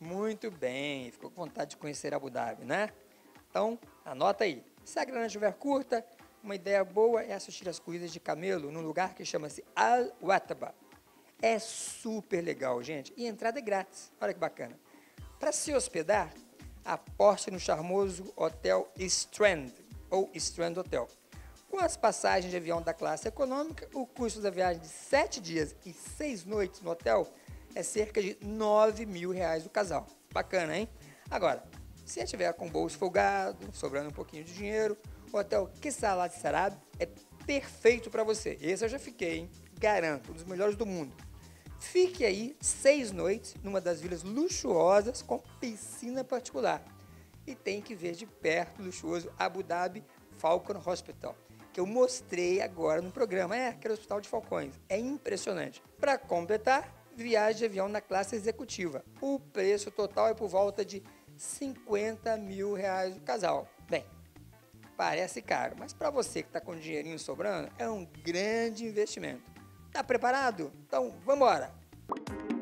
Muito bem, ficou com vontade de conhecer Abu Dhabi, né? Então, anota aí. Se a grana estiver curta, uma ideia boa é assistir as corridas de camelo num lugar que chama-se Al-Wataba. É super legal, gente, e entrada é grátis. Olha que bacana. Para se hospedar, aposte no charmoso Hotel Strand, ou Strand Hotel. Com as passagens de avião da classe econômica, o custo da viagem de 7 dias e 6 noites no hotel é cerca de 9 mil reais do casal. Bacana, hein? Agora, se estiver com o bolso folgado, sobrando um pouquinho de dinheiro, o hotel Kisalat Sarab é perfeito para você. Esse eu já fiquei, hein? Garanto, um dos melhores do mundo. Fique aí seis noites numa das vilas luxuosas com piscina particular. E tem que ver de perto o luxuoso Abu Dhabi Falcon Hospital, que eu mostrei agora no programa. É aquele hospital de falcões. É impressionante. Para completar, viagem de avião na classe executiva. O preço total é por volta de 50 mil reais o casal. Bem, parece caro, mas para você que está com dinheirinho sobrando, é um grande investimento. Tá preparado? Então, vamos embora!